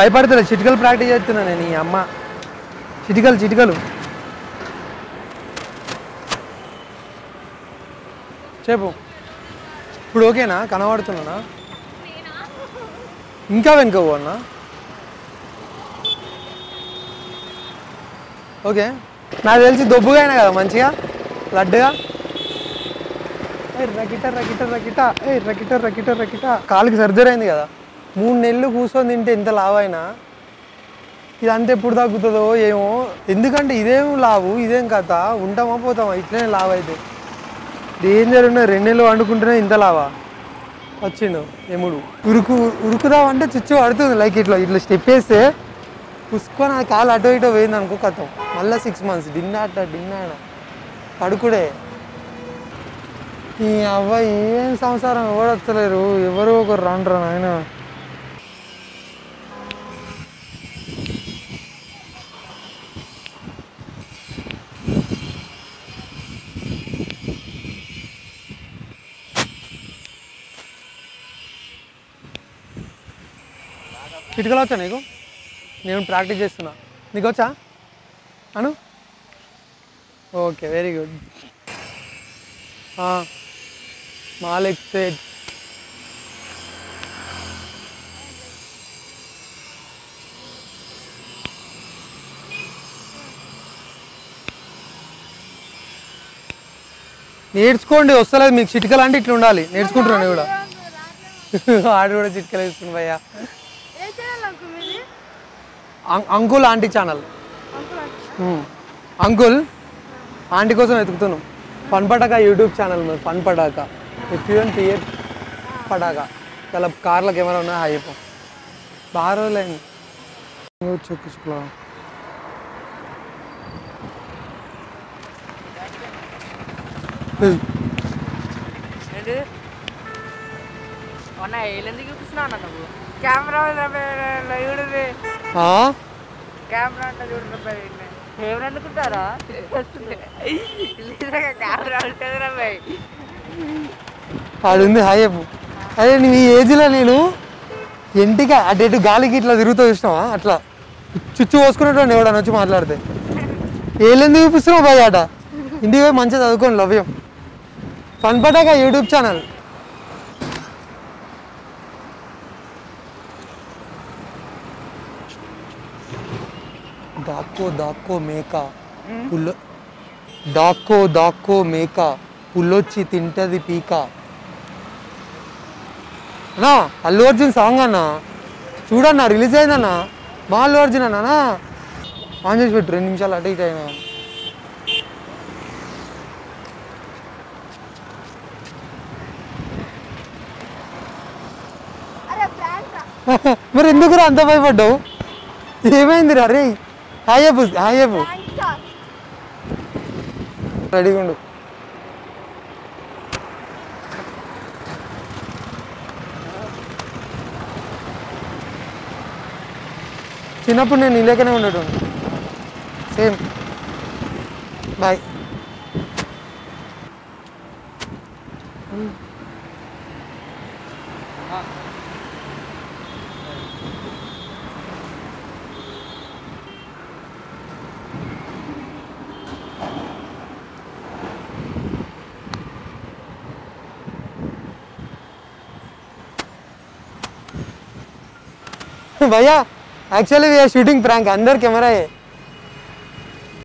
భయపడతలే చిటికలు practice చేస్తున్నా నేను ఈ అమ్మ. చిటికలు చిటికలు. చెప్పు. ఇప్పుడు ఓకేనా? కనబడుతున్నానా? ఇంకా వెనుక అన్నా. ఓకే. నాకు తెలిసి దొబ్బుగా అయినా కదా మంచిగా? లడ్డుగా? ఏ రకిట రకిట రకిట. ఏ రకిట రకిట రకిట. కాలుకి సర్జరీ అయింది కదా. మూడు నెలలు కూర్చొని తింటే ఎంత లావైనా? ఇదంతా ఎప్పుడు తగ్గుతుందో ఏమో? ఎందుకంటే ఇదేం లావు ఇదేం కథ? ఉంటామా పోతామా? ఇట్లనే లావు అయితే డేంజర్ ఉన్న రెండు నెలలు వండుకుంటేనే ఇంత లావా? వచ్చిండు ఎముడు ఉరుకు ఉరుకుదామంటే చుచ్చు పడుతుంది లైక్ ఇట్లా ఇట్లా స్టెప్ వేస్తే పుసుకొని ఆ కాలు అటో ఇటో పోయింది అనుకో కథం. మళ్ళీ సిక్స్ మంత్స్ డిన్నాట డిన్నాడ పడుకుడే. ఈ అవ్వ ఏం సంసారం ఎవరు వస్తలేరు? ఎవరు ఒకరు రాండ్రా నాయన. ఇటుకలు వచ్చా నీకు? నేను ప్రాక్టీస్ చేస్తున్నా. నీకు వచ్చా అను? ఓకే వెరీ గుడ్ మాలిక్ సేట్. నేర్చుకోండి వస్తలేదు మీకు చిటికలు అంటే ఇట్లా ఉండాలి నేర్చుకుంటున్నాను కూడా. ఆడు కూడా చిటికలు వేసుకుని భయ్యా ఏ ఛానల్ అంకుల్ మీది అం- uncle aunty channel. Uncle aunty కోసం వెతుకుతున్నాం. ఫన్ పటాక యూట్యూబ్ ఛానల్ మరి fun Pataka. If you and పిఎట్ Pataka. చాలా కార్ల కెమెరా ఉన్నా చెప్పు. బాగా రోజులైంది. ఏంటి మొన్న ఏళ్ళెందుకు చూపిస్తున్నావు అన్న నువ్వు? కెమెరా కెమెరా అంటే చూడదు కెమెరా అనుకుంటారా కెమెరా ఉంటుంది రాబాయ్ ఆడుంది హాయ్ చెప్పు. అదే నీ ఈ ఏజ్లో నేను ఎంటిగా అటు ఇటు గాలికి ఇట్లా తిరుగుతూ చూసినావా? అట్లా చుచ్చు పోసుకున్నట్టు ఎవడని వచ్చి మాట్లాడితే. ఏళ్ళెందుకు చూపిస్తున్నావు బాయ్ ఆట ఇంటికి పోయి మంచిగా చదువుకోండి లవ్యం ఫన్ పటాక యూట్యూబ్ ఛానల్. దాక్కో దాక్కో మేక. పుల్ల దాక్కో దాక్కో మేక. పుల్లొచ్చి తింటది పీక. అన్నా అల్లు అర్జున్ సాంగ్ అన్న. చూడన్నా రిలీజ్ అయిందన్నా. మా అల్లు అర్జున్ అన్నా ఆన్ చేసి పెట్టు రెండు నిమిషాలు అటు ఇటు అయినా. మరి ఎందుకు అంత భయపడ్డావు? ఏమైంది రా రే హాయ్ చెప్పు హాయ్ చెప్పు. రెడీగా ఉండు. చిన్నప్పుడు నేను ఇలాగనే ఉండేటోని. సేమ్. బాయ్. Huh. भैया actually we are shooting prank अंदर कैमरा है।